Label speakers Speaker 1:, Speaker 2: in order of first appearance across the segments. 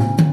Speaker 1: Thank you.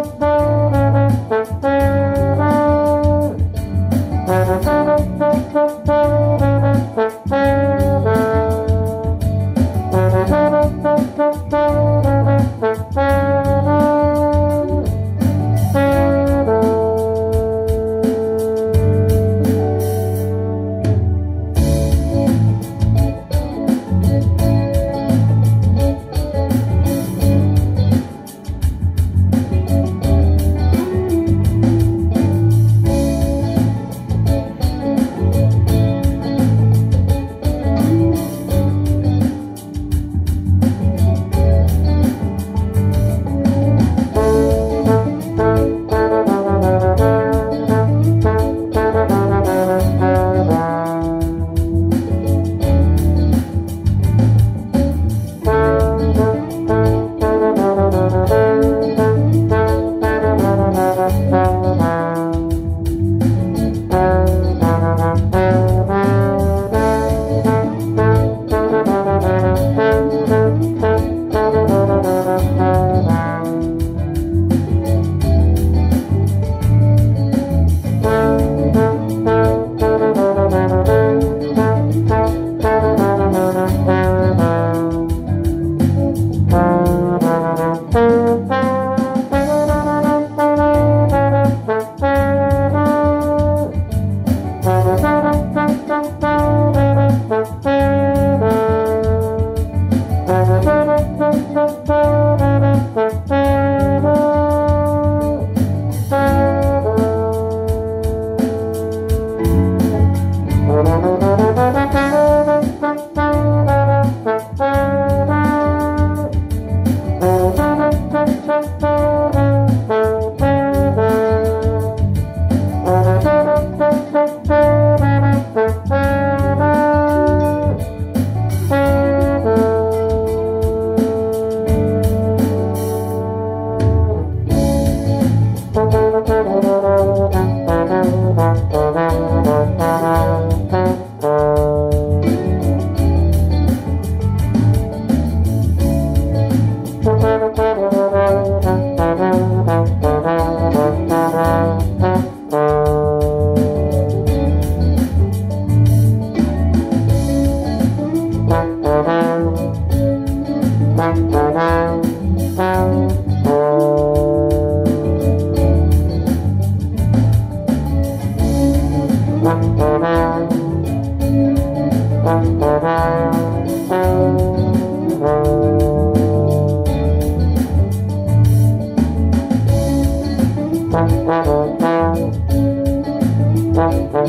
Speaker 1: Thank you. Thank you.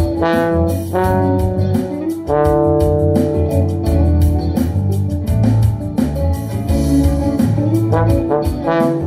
Speaker 1: Thank